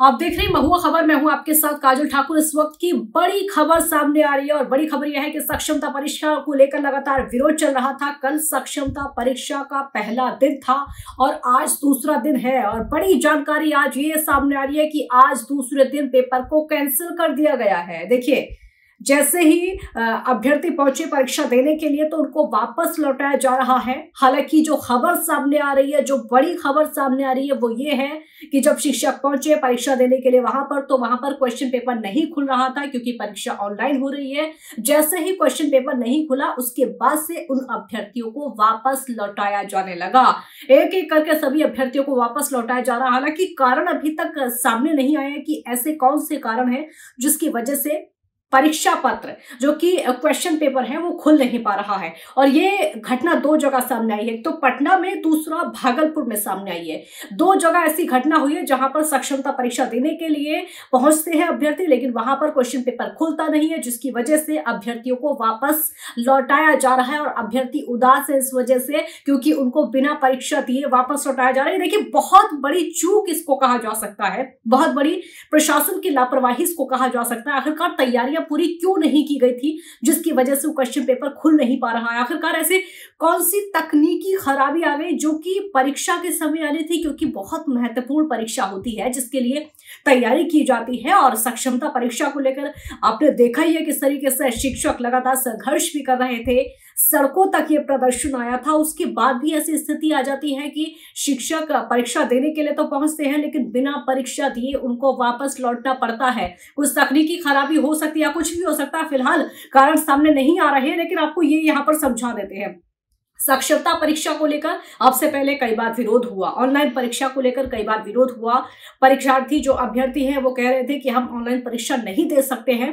आप देख रहे हैं, महुआ खबर, मैं हूँ आपके साथ काजल ठाकुर। इस वक्त की बड़ी खबर सामने आ रही है और बड़ी खबर यह है कि सक्षमता परीक्षा को लेकर लगातार विरोध चल रहा था। कल सक्षमता परीक्षा का पहला दिन था और आज दूसरा दिन है और बड़ी जानकारी आज ये सामने आ रही है कि आज दूसरे दिन पेपर को कैंसिल कर दिया गया है। देखिए जैसे ही अभ्यर्थी पहुँचे परीक्षा देने के लिए तो उनको वापस लौटाया जा रहा है। हालाँकि जो खबर सामने आ रही है, जो बड़ी खबर सामने आ रही है, वो ये है कि जब शिक्षक पहुँचे परीक्षा देने के लिए वहाँ पर तो वहाँ पर क्वेश्चन पेपर नहीं खुल रहा था, क्योंकि परीक्षा ऑनलाइन हो रही है। जैसे ही क्वेश्चन पेपर नहीं खुला, उसके बाद से उन अभ्यर्थियों को वापस लौटाया जाने लगा। एक एक करके सभी अभ्यर्थियों को वापस लौटाया जा रहा। हालाँकि कारण अभी तक सामने नहीं आया कि ऐसे कौन से कारण है, जिसकी वजह से परीक्षा पत्र, जो कि क्वेश्चन पेपर है, वो खुल नहीं पा रहा है। और ये घटना दो जगह सामने आई है। तो पटना में, दूसरा भागलपुर में सामने आई है। दो जगह ऐसी घटना हुई है, जहाँ पर सक्षमता परीक्षा देने के लिए पहुँचते हैं अभ्यर्थी, लेकिन वहाँ पर क्वेश्चन पेपर खुलता नहीं है, जिसकी वजह से अभ्यर्थियों को वापस लौटाया जा रहा है। और अभ्यर्थी उदास है इस वजह से, क्योंकि उनको बिना परीक्षा दिए वापस लौटाया जा रहा है। देखिए, बहुत बड़ी चूक इसको कहा जा सकता है। बहुत बड़ी प्रशासन की लापरवाही इसको कहा जा सकता है। आखिरकार तैयारियाँ तैयारियाँ पूरी क्यों नहीं की गई थी, जिसकी वजह से वो क्वेश्चन पेपर खुल नहीं पा रहा है? आखिरकार ऐसे कौन सी तकनीकी खराबी आ गई जो कि परीक्षा के समय आनी थी, क्योंकि बहुत महत्वपूर्ण परीक्षा होती है, जिसके लिए तैयारी की जाती है और सक्षमता परीक्षा को लेकर आपने देखा ही है किस तरीके से शिक्षक लगातार संघर्ष भी कर रहे थे। सड़कों तक ये प्रदर्शन आया था। उसके बाद भी ऐसी स्थिति आ जाती है कि शिक्षक परीक्षा देने के लिए तो पहुँचते हैं, लेकिन बिना परीक्षा दिए उनको वापस लौटना पड़ता है। कुछ तकनीकी खराबी हो सकती है कुछ भी हो सकता है, फ़िलहाल कारण सामने नहीं आ रहे हैं, लेकिन आपको ये यहाँ पर समझा देते हैं। साक्षरता परीक्षा को लेकर अब से पहले कई बार विरोध हुआ। ऑनलाइन परीक्षा को लेकर कई बार विरोध हुआ। परीक्षार्थी जो अभ्यर्थी हैं, वो कह रहे थे कि हम ऑनलाइन परीक्षा नहीं दे सकते हैं।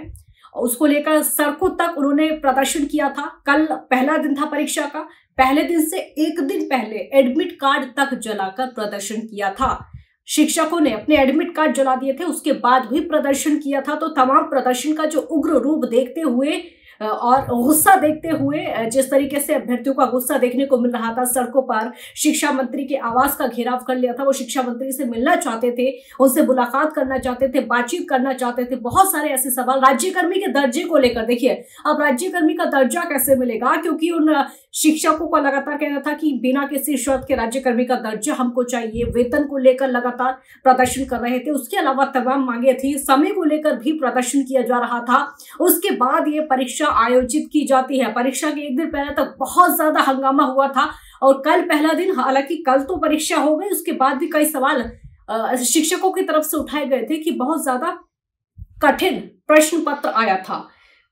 उसको लेकर सड़कों तक उन्होंने प्रदर्शन किया था। कल पहला दिन था परीक्षा का। पहले दिन से एक दिन पहले एडमिट कार्ड तक जलाकर प्रदर्शन किया था। शिक्षकों ने अपने एडमिट कार्ड जला दिए थे। उसके बाद भी प्रदर्शन किया था। तो तमाम प्रदर्शन का जो उग्र रूप देखते हुए और गुस्सा देखते हुए जिस तरीके से अभ्यर्थियों का गुस्सा देखने को मिल रहा था, सड़कों पर शिक्षा मंत्री के आवास का घेराव कर लिया था, वो शिक्षा मंत्री से मिलना चाहते थे, उनसे मुलाकात करना चाहते थे, बातचीत करना चाहते थे, बहुत सारे ऐसे सवाल राज्यकर्मी के दर्जे को लेकर। देखिए, अब राज्यकर्मी का दर्जा कैसे मिलेगा? क्योंकि उन शिक्षकों का लगातार कहना था कि बिना किसी शर्त के राज्यकर्मी का दर्जा हमको चाहिए, वेतन को लेकर लगातार प्रदर्शन कर रहे थे। उसके अलावा तमाम मांगे थी, समय को लेकर भी प्रदर्शन किया जा रहा था। उसके बाद ये परीक्षा परीक्षा आयोजित की जाती है। परीक्षा के एक दिन पहले तक बहुत ज़्यादा हंगामा हुआ था और कल पहला दिन, हालाँकि कल तो परीक्षा हो गई, उसके बाद भी कई सवाल शिक्षकों की तरफ़ से उठाए गए थे कि बहुत ज़्यादा कठिन प्रश्न पत्र आया था।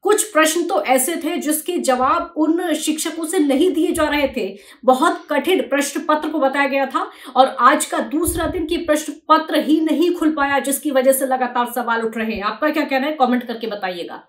कुछ प्रश्न तो ऐसे थे जिसके जवाब उन शिक्षकों से नहीं दिए जा रहे थे। बहुत कठिन प्रश्न पत्र को बताया गया था और आज का दूसरा दिन की प्रश्न पत्र ही नहीं खुल पाया, जिसकी वजह से लगातार सवाल उठ रहे हैं। आपका क्या कहना है? कमेंट करके बताइएगा।